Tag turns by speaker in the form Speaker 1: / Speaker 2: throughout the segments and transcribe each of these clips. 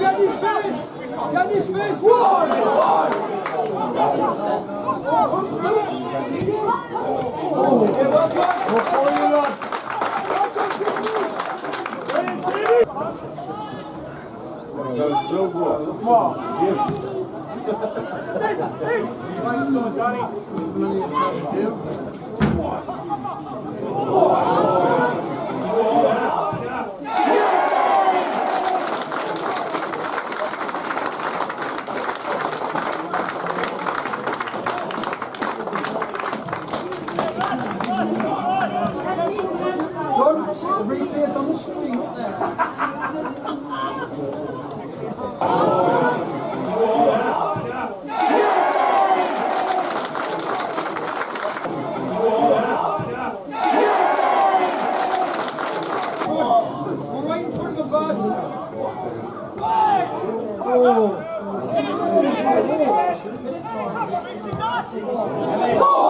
Speaker 1: Yanis Smith, Yanis Smith, one! Real good. Come on. So much, Johnny. Give. Come on. Gol!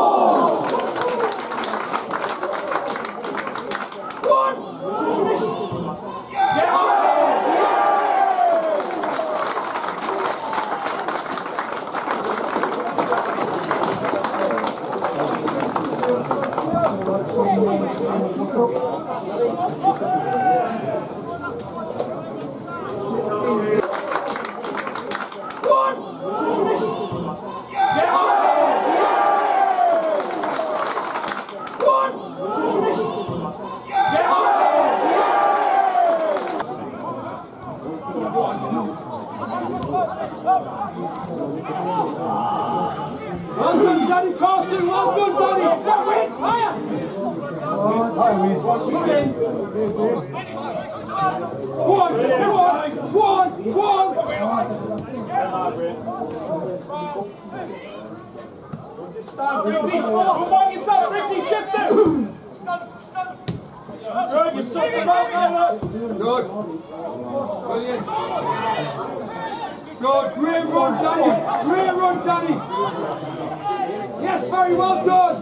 Speaker 1: Stand. One, one, one, Ritzy, come on yourself, Ritzy, shift it! Good, you've sorted them out. Good. Brilliant. Good. Great run, Danny. Great run, Danny. Yes, very well done.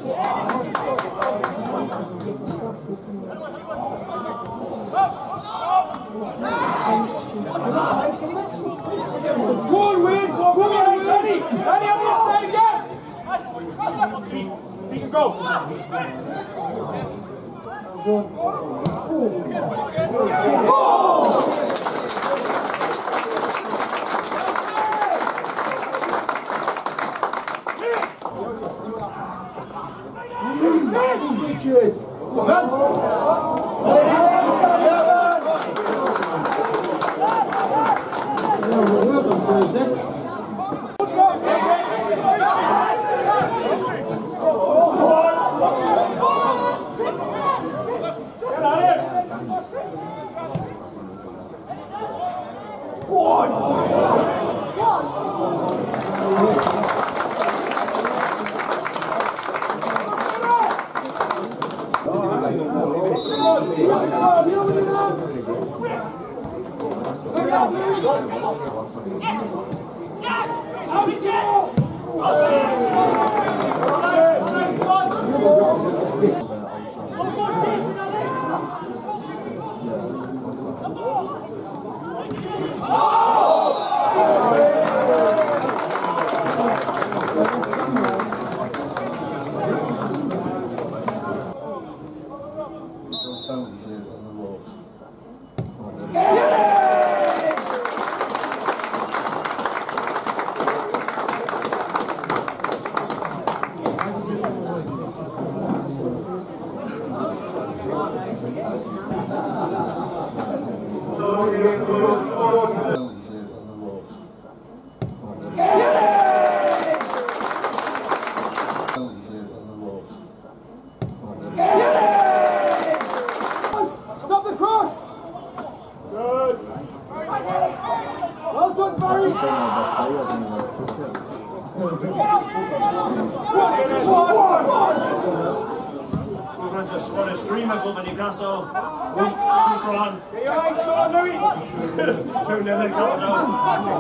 Speaker 1: Jogo! Gol! Yeah.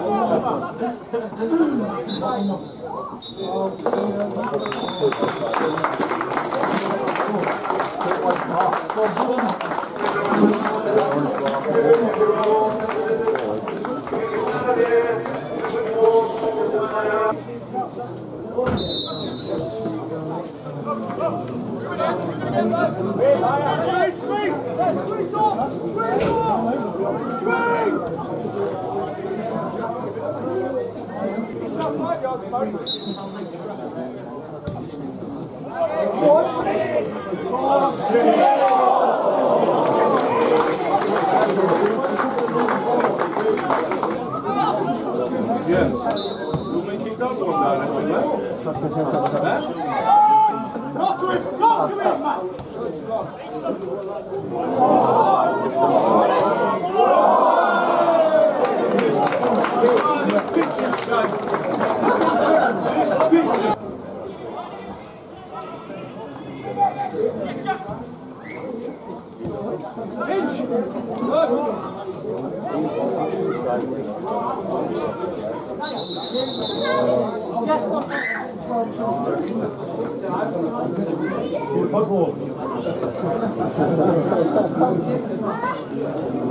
Speaker 1: Let's go! To him. Talk to him, man. Inch. Good.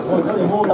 Speaker 1: 我这里摸摸。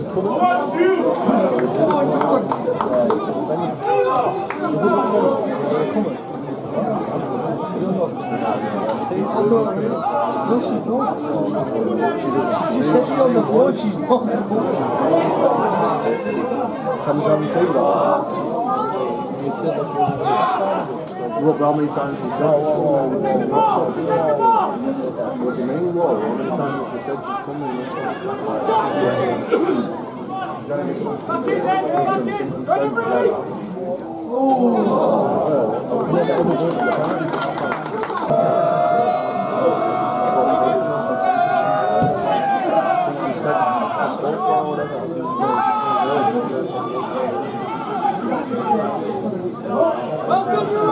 Speaker 1: Also, what's she doing? She said she's on the board, she's on the board. 감사합니다. Though. You said that she was What, how many times she said she's coming? What do you mean, what? How many times she said she's coming? In then. Hey!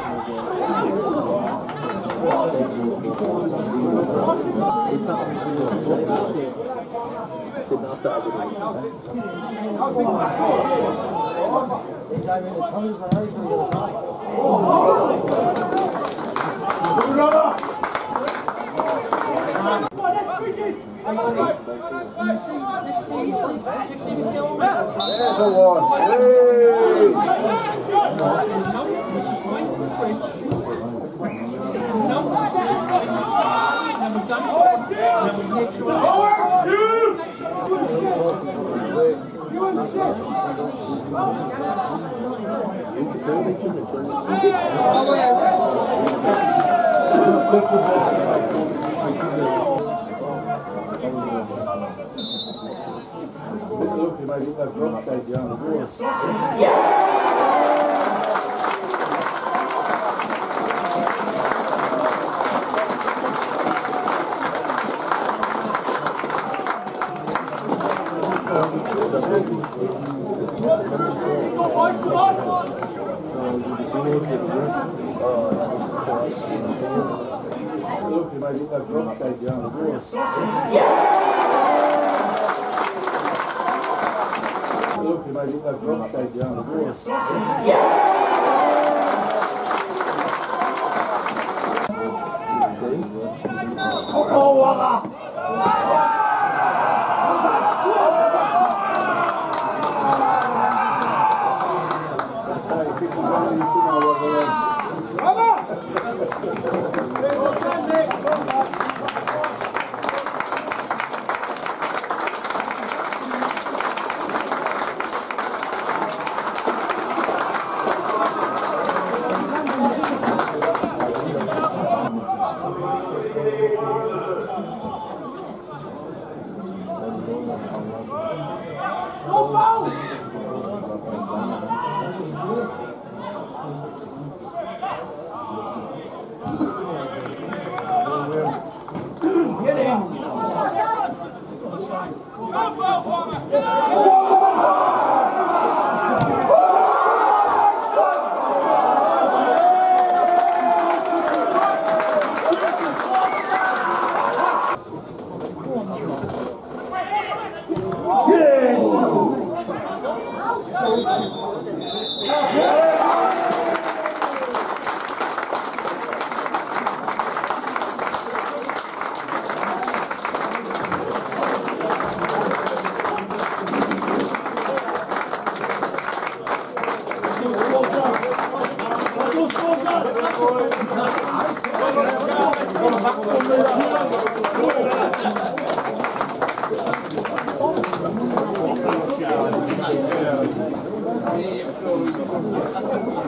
Speaker 1: One. Hey! Look, the road. Look, vamos sair de ano, Vamos de ano, Vamos